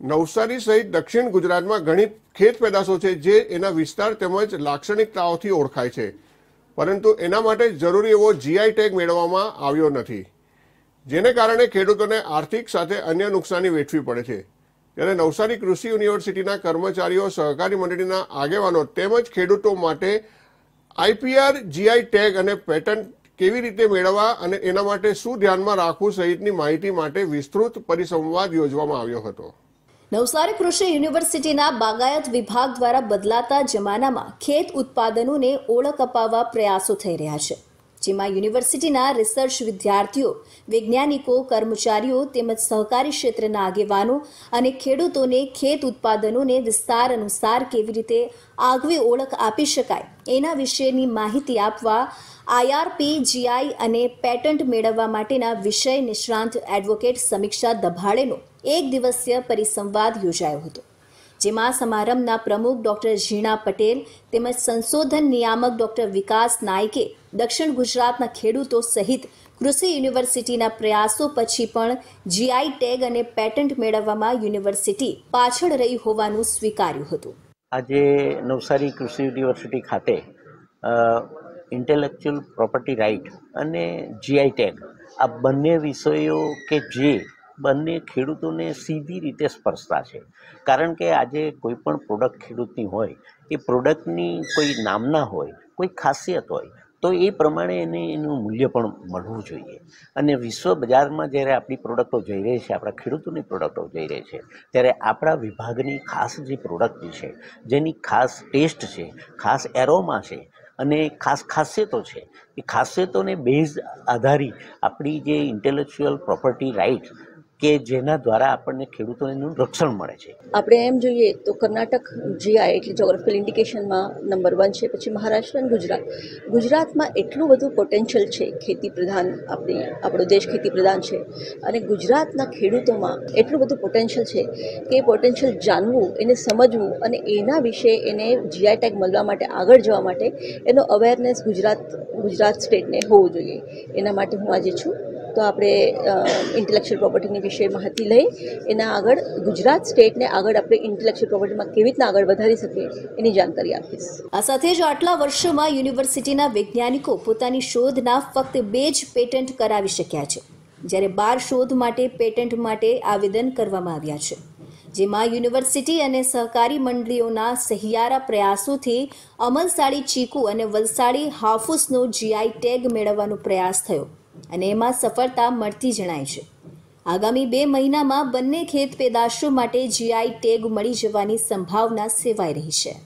નવસારી સહિત દક્ષિણ ગુજરાતમાં ઘણી ખેત પેદાશો છે જે એના વિસ્તાર તેમજ લાક્ષણિકતાઓથી ઓળખાય છે. પરંતુ એના માટે જરૂરી એવો જીઆઈ ટેગ મેળવવામાં આવ્યો નથી. જેને કારણે ખેડૂતોને આર્થિક સાથે અન્ય નુકસાની વેઠવી પડે છે. ત્યારે નવસારી કૃષિ યુનિવર્સિટીના કર્મચારીઓ, સહકારી મંડળીના આગેવાનો તેમજ ખેડૂતો માટે આઈપીઆર જીઆઈ ટેગ અને પેટન્ટ કેવી રીતે મેળવવા અને એના માટે શું ધ્યાનમાં રાખવું સહિતની માહિતી માટે વિસ્તૃત પરિસંવાદ યોજવામાં આવ્યો હતો. નવસારી કૃષિ યુનિવર્સિટીના બાગાયત વિભાગ દ્વારા બદલાતા જમાનામાં ખેત ઉત્પાદનોને ઓળખ અપાવવા પ્રયાસો થઈ રહ્યા છે. જેમાં યુનિવર્સિટીના રિસર્ચ વિદ્યાર્થીઓ, વૈજ્ઞાનિકો, કર્મચારીઓ તેમજ સહકારી ક્ષેત્રના આગેવાનો અને ખેડૂતોને ખેત ઉત્પાદનોને વિસ્તાર અનુસાર કેવી રીતે આગવી ઓળખ આપી શકાય એના વિશેની માહિતી આપવા આઈઆરપી જીઆઈ અને પેટન્ટ મેળવવા માટેના વિષય નિષ્ણાંત એડવોકેટ સમીક્ષા દભાડેનો એક દિવસીય પરિસંવાદ યોજાયો હતો. જેમાં સમારંભના પ્રમુખ ડોક્ટર ઝીણા પટેલ તેમજ સંશોધન નિયામક ડોક્ટર વિકાસ નાયકે દક્ષિણ ગુજરાતના ખેડૂતો સહિત કૃષિ યુનિવર્સિટીના પ્રયાસો પછી પણ જીઆઈ ટેગ અને પેટન્ટ મેળવવામાં યુનિવર્સિટી પાછળ રહી હોવાનું સ્વીકાર્યું હતું. આજે નવસારી કૃષિ યુનિવર્સિટી ખાતે ઇન્ટેલેક્ચ્યુઅલ પ્રોપર્ટી રાઇટ અને જીઆઈ ટેગ આ બંને વિષયો કે જે બંને ખેડૂતોને સીધી રીતે સ્પર્શતા છે. કારણ કે આજે કોઈ પણ પ્રોડક્ટ ખેડૂતની હોય, એ પ્રોડક્ટની કોઈ નામના હોય, કોઈ ખાસિયત હોય, તો એ પ્રમાણે એને એનું મૂલ્ય પણ મળવું જોઈએ. અને વિશ્વ બજારમાં જ્યારે આપણી પ્રોડક્ટો જઈ રહી છે, આપણા ખેડૂતોની પ્રોડક્ટો જઈ રહી છે, ત્યારે આપણા વિભાગની ખાસ જે પ્રોડક્ટ છે, જેની ખાસ ટેસ્ટ છે, ખાસ એરોમા છે, અને ખાસ ખાસિયતો છે, એ ખાસિયતોને બેઝ આધારી આપણી જે ઇન્ટેલેક્ચ્યુઅલ પ્રોપર્ટી રાઇટ કે જેના દ્વારા આપણને ખેડૂતોનું રક્ષણ મળે છે. આપણે એમ જોઈએ તો કર્ણાટક જીઆઈ એટલે જોગ્રાફિકલ ઇન્ડિકેશનમાં નંબર વન છે, પછી મહારાષ્ટ્ર અને ગુજરાત. ગુજરાતમાં એટલું બધું પોટેન્શિયલ છે, ખેતી પ્રધાન આપણી, આપણો દેશ ખેતી પ્રધાન છે. અને ગુજરાતના ખેડૂતોમાં એટલું બધું પોટેન્શિયલ છે કે એ પોટેન્શિયલ જાણવું, એને સમજવું અને એના વિશે એને જીઆઈ ટેગ મળવા માટે આગળ જવા માટે એનો અવેરનેસ ગુજરાત ગુજરાત સ્ટેટને હોવું જોઈએ. એના માટે હું આજે છું. તો આપણે ઇન્ટેલેક્ચ્યુઅલ પ્રોપર્ટીની વિશે માહિતી લઈ, એના આગળ ગુજરાત સ્ટેટને આગળ આપણે ઇન્ટેલેક્ચ્યુઅલ પ્રોપર્ટીમાં કેવી રીતના આગળ વધારી શકીએ, એની જાણકારી આપીશ. આ સાથે જ આટલા વર્ષોમાં યુનિવર્સિટીના વૈજ્ઞાનિકો પોતાની શોધના ફક્ત બે જ પેટન્ટ કરાવી શક્યા છે. જ્યારે બાર શોધ માટે પેટન્ટ માટે આવેદન કરવામાં આવ્યા છે. જેમાં યુનિવર્સિટી અને સહકારી મંડળીઓના સહિયારા પ્રયાસોથી અમલસાડી ચીકુ અને વલસાડી હાફૂસનો જીઆઈ ટેગ મેળવવાનો પ્રયાસ થયો. અને એમાં સફળતા મળતી જણાય છે. આગામી બે મહિનામાં બંને ખેત પેદાશો માટે જીઆઈ ટેગ મળી જવાની સંભાવના સેવાઈ રહી છે.